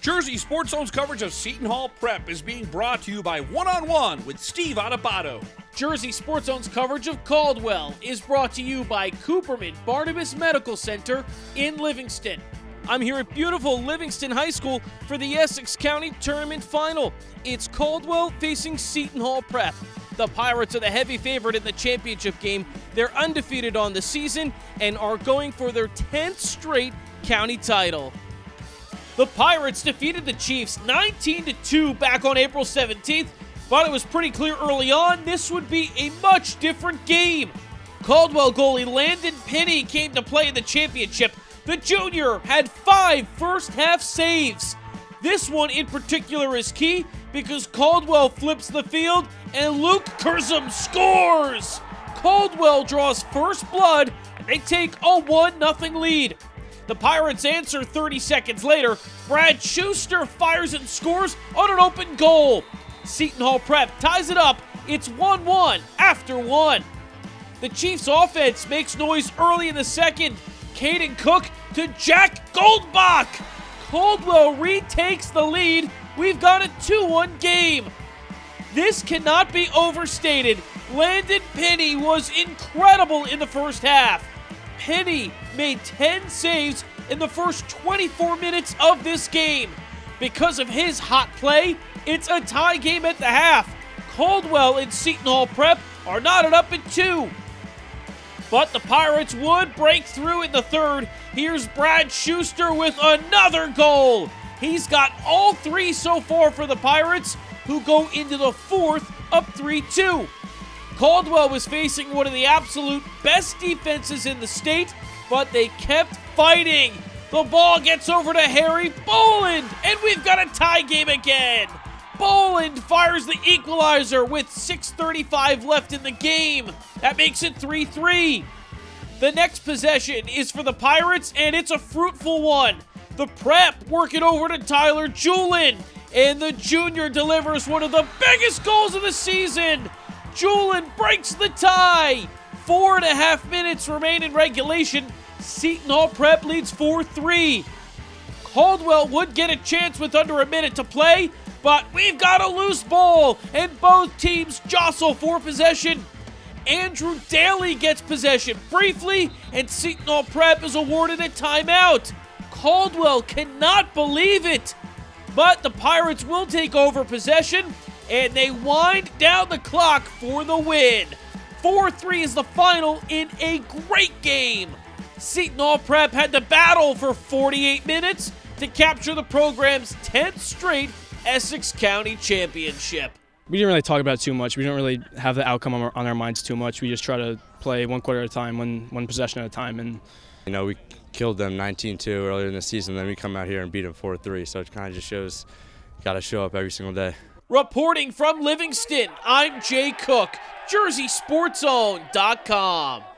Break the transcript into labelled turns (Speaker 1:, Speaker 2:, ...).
Speaker 1: Jersey Sports Zone's coverage of Seton Hall Prep is being brought to you by One on One with Steve Adubato.
Speaker 2: Jersey Sports Zone's coverage of Caldwell is brought to you by Cooperman Barnabas Medical Center in Livingston. I'm here at beautiful Livingston High School for the Essex County Tournament Final. It's Caldwell facing Seton Hall Prep. The Pirates are the heavy favorite in the championship game. They're undefeated on the season and are going for their 10th straight county title. The Pirates defeated the Chiefs 19 2 back on April 17th, but it was pretty clear early on this would be a much different game. Caldwell goalie Landon Pini came to play in the championship. The junior had five first half saves. This one in particular is key because Caldwell flips the field and Luke Kurzum scores. Caldwell draws first blood and they take a 1 0 lead. The Pirates answer 30 seconds later. Brad Schuester fires and scores on an open goal. Seton Hall Prep ties it up. It's 1 1 after one. The Chiefs' offense makes noise early in the second. Caden Cook to Jack Goldbach. Caldwell retakes the lead. We've got a 2 1 game. This cannot be overstated. Landon Pini was incredible in the first half. Pini made 10 saves in the first 24 minutes of this game. Because of his hot play, it's a tie game at the half. Caldwell and Seton Hall Prep are knotted up at two. But the Pirates would break through in the third. Here's Brad Schuester with another goal. He's got all three so far for the Pirates, who go into the fourth up 3 2. Caldwell was facing one of the absolute best defenses in the state, but they kept fighting. The ball gets over to Harry Boland, and we've got a tie game again. Boland fires the equalizer with 6.35 left in the game. That makes it 3 3. The next possession is for the Pirates, and it's a fruitful one. The prep working over to Tyler Juhlin, and the junior delivers one of the biggest goals of the season. Juhlin breaks the tie. Four and a half minutes remain in regulation. Seton Hall Prep leads 4 3. Caldwell would get a chance with under a minute to play, but we've got a loose ball, and both teams jostle for possession. Andrew Daly gets possession briefly, and Seton Hall Prep is awarded a timeout. Caldwell cannot believe it, but the Pirates will take over possession and they wind down the clock for the win. 4 3 is the final in a great game. Seton Hall Prep had to battle for 48 minutes to capture the program's 10th straight Essex County Championship.
Speaker 3: We didn't really talk about it too much. We don't really have the outcome on our, on our minds too much. We just try to play one quarter at a time, one, one possession at a time. And
Speaker 4: You know, we killed them 19-2 earlier in the season, then we come out here and beat them 4-3. So it kind of just shows got to show up every single day.
Speaker 2: Reporting from Livingston, I'm Jay Cook, JerseySportsZone.com.